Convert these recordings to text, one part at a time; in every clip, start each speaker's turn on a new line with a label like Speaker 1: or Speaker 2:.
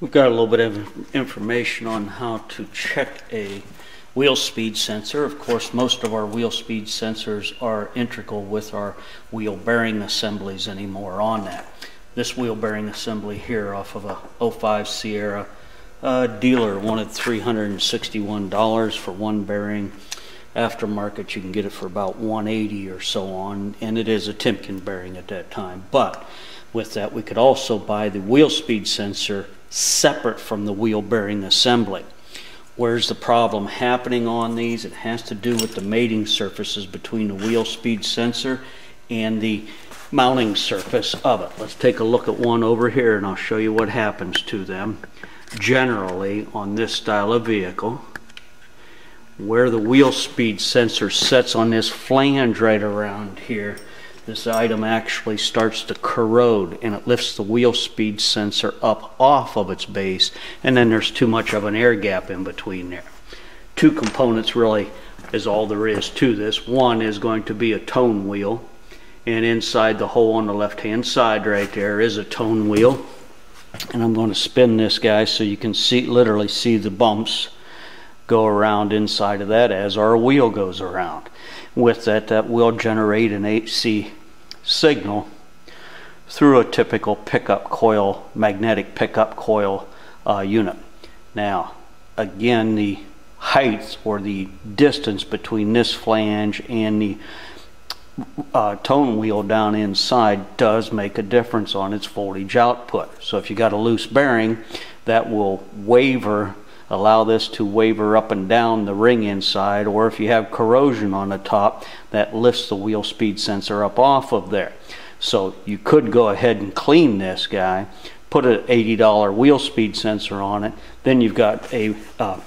Speaker 1: We've got a little bit of information on how to check a wheel speed sensor. Of course, most of our wheel speed sensors are integral with our wheel bearing assemblies anymore on that. This wheel bearing assembly here off of a 05 Sierra uh, dealer wanted $361 for one bearing. Aftermarket, you can get it for about 180 or so on, and it is a Timken bearing at that time. But with that, we could also buy the wheel speed sensor separate from the wheel bearing assembly. Where's the problem happening on these? It has to do with the mating surfaces between the wheel speed sensor and the mounting surface of it. Let's take a look at one over here and I'll show you what happens to them generally on this style of vehicle where the wheel speed sensor sets on this flange right around here this item actually starts to corrode and it lifts the wheel speed sensor up off of its base and then there's too much of an air gap in between there. Two components really is all there is to this. One is going to be a tone wheel and inside the hole on the left hand side right there is a tone wheel and I'm going to spin this guy so you can see literally see the bumps go around inside of that as our wheel goes around. With that, that will generate an AC signal through a typical pickup coil, magnetic pickup coil uh, unit. Now, again, the height or the distance between this flange and the uh, tone wheel down inside does make a difference on its voltage output. So if you got a loose bearing, that will waver allow this to waver up and down the ring inside or if you have corrosion on the top that lifts the wheel speed sensor up off of there. So you could go ahead and clean this guy put an $80 wheel speed sensor on it then you've got a uh,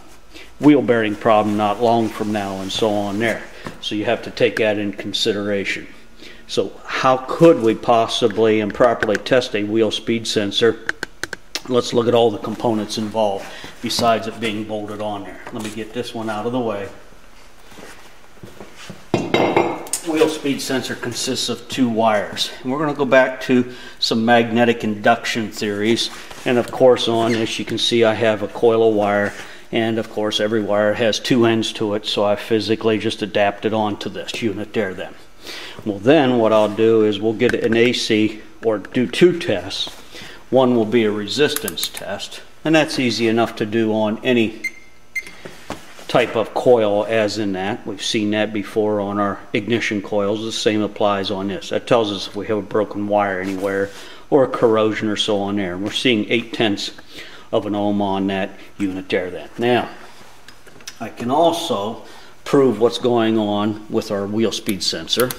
Speaker 1: wheel bearing problem not long from now and so on there. So you have to take that in consideration. So how could we possibly and properly test a wheel speed sensor let's look at all the components involved besides it being bolted on there. Let me get this one out of the way. Wheel speed sensor consists of two wires. And we're going to go back to some magnetic induction theories. And of course on this you can see I have a coil of wire and of course every wire has two ends to it so I physically just adapted onto this unit there then. Well then what I'll do is we'll get an AC or do two tests. One will be a resistance test and that's easy enough to do on any type of coil as in that. We've seen that before on our ignition coils. The same applies on this. That tells us if we have a broken wire anywhere or a corrosion or so on there. And we're seeing 8 tenths of an ohm on that unit there then. Now, I can also prove what's going on with our wheel speed sensor.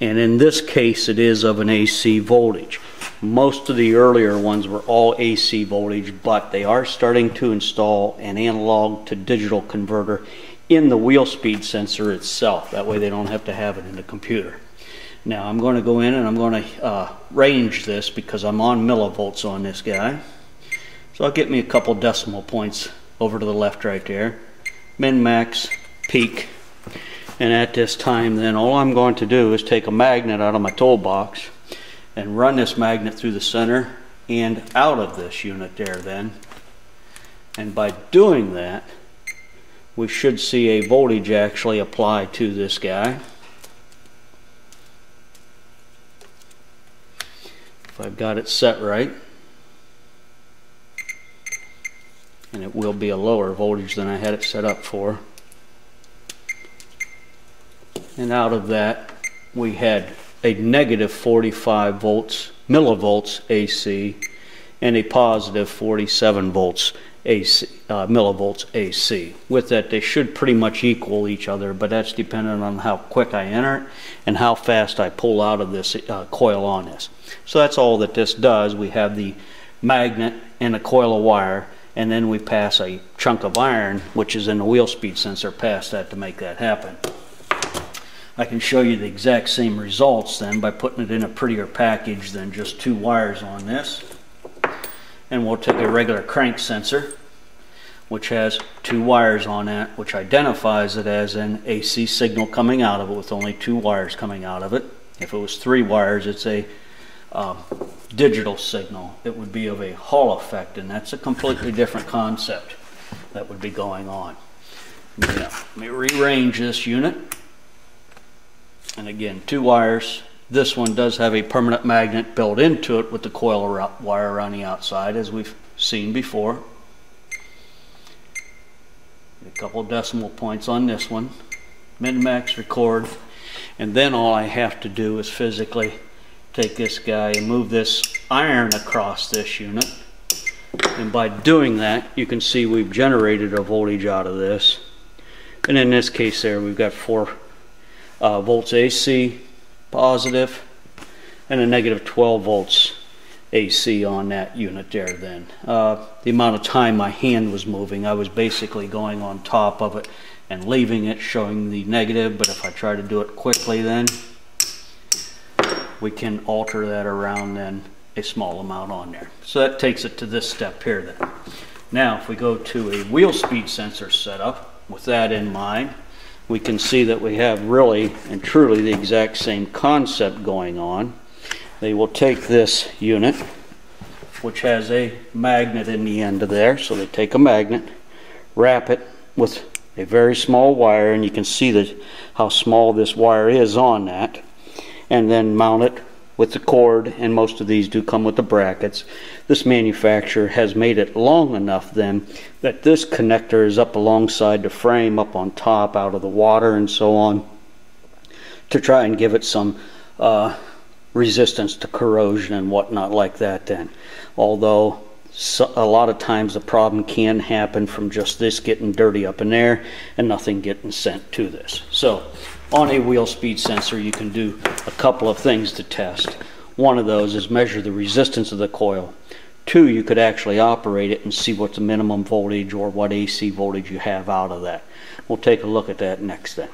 Speaker 1: And in this case, it is of an AC voltage. Most of the earlier ones were all AC voltage, but they are starting to install an analog to digital converter in the wheel speed sensor itself. That way they don't have to have it in the computer. Now I'm going to go in and I'm going to uh, range this because I'm on millivolts on this guy. So I'll get me a couple decimal points over to the left right there. Min, max, peak. And at this time then all I'm going to do is take a magnet out of my toolbox and run this magnet through the center and out of this unit there then. And by doing that, we should see a voltage actually apply to this guy. If I've got it set right. And it will be a lower voltage than I had it set up for. And out of that, we had a negative 45 volts millivolts AC and a positive 47 volts AC, uh, millivolts AC. With that, they should pretty much equal each other, but that's dependent on how quick I enter it and how fast I pull out of this uh, coil on this. So that's all that this does. We have the magnet and a coil of wire, and then we pass a chunk of iron, which is in the wheel speed sensor, past that to make that happen. I can show you the exact same results then by putting it in a prettier package than just two wires on this. And we'll take a regular crank sensor, which has two wires on it, which identifies it as an AC signal coming out of it with only two wires coming out of it. If it was three wires, it's a um, digital signal. It would be of a Hall effect, and that's a completely different concept that would be going on. Yeah, let me rearrange this unit. And again, two wires. This one does have a permanent magnet built into it with the coil wire around the outside, as we've seen before. A couple decimal points on this one. Min-max record. And then all I have to do is physically take this guy and move this iron across this unit. And by doing that, you can see we've generated a voltage out of this. And in this case there, we've got 4 uh, volts AC positive and a negative 12 volts AC on that unit there then. Uh, the amount of time my hand was moving, I was basically going on top of it and leaving it showing the negative, but if I try to do it quickly then, we can alter that around then a small amount on there. So that takes it to this step here then. Now if we go to a wheel speed sensor setup, with that in mind, we can see that we have really and truly the exact same concept going on. They will take this unit, which has a magnet in the end of there. So they take a magnet, wrap it with a very small wire, and you can see that how small this wire is on that, and then mount it with the cord, and most of these do come with the brackets. This manufacturer has made it long enough then that this connector is up alongside the frame, up on top, out of the water and so on, to try and give it some uh, resistance to corrosion and whatnot like that then. Although so, a lot of times the problem can happen from just this getting dirty up in there and nothing getting sent to this. So on a wheel speed sensor you can do a couple of things to test. One of those is measure the resistance of the coil. Two, you could actually operate it and see what the minimum voltage or what AC voltage you have out of that. We'll take a look at that next then.